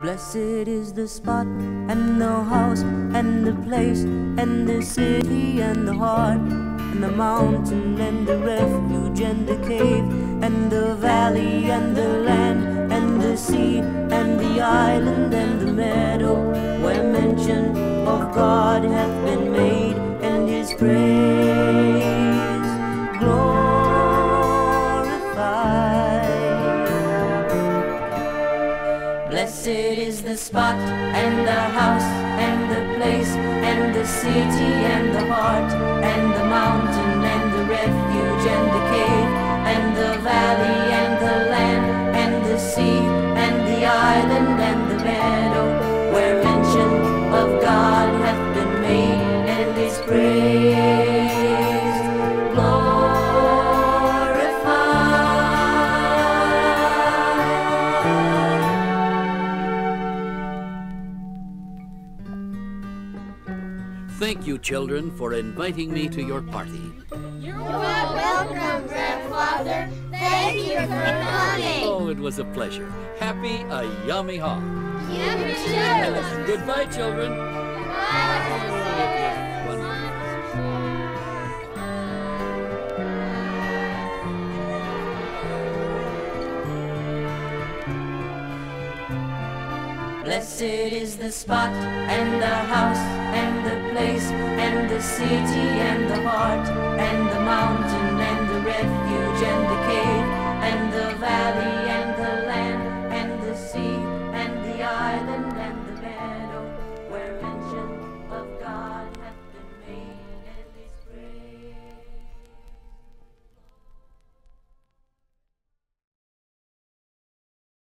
Blessed is the spot and the house and the place and the city and the heart and the mountain and the refuge and the cave and the valley and the land and the sea and the island and the meadow where mention of God hath been made and his praise Blessed is the spot and the house and the place and the city and the heart and the mountain Thank you, children, for inviting me to your party. You are welcome, Grandfather. Thank you for coming. Oh, it was a pleasure. Happy a yummy haw. You too. Goodbye, children. Bye. Blessed is the spot and the and the city and the